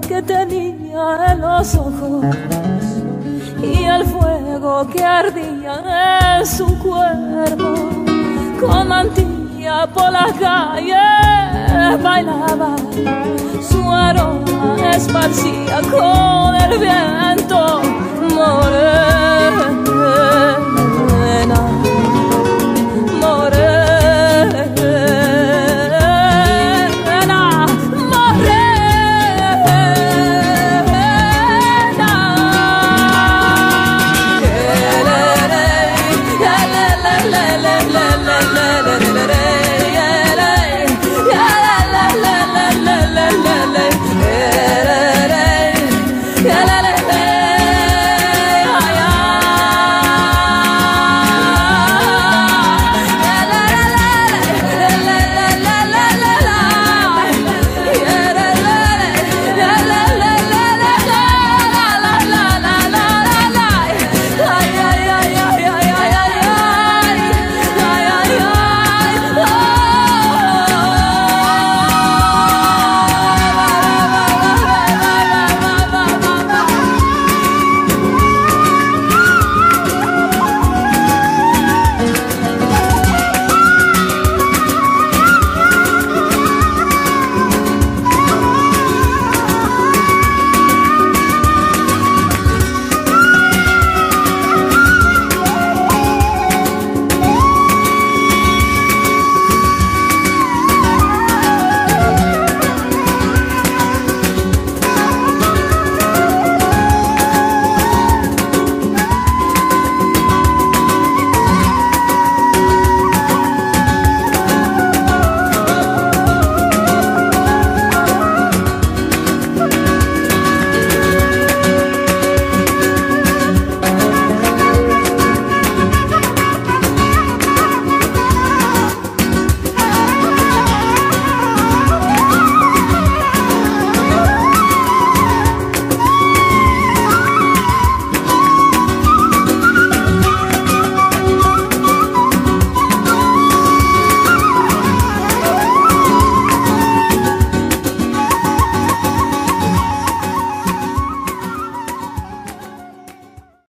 que tenía en los ojos y el fuego que ardía en su cuerpo. Con mantilla por las calles bailaba, su aroma esparcía con el viento.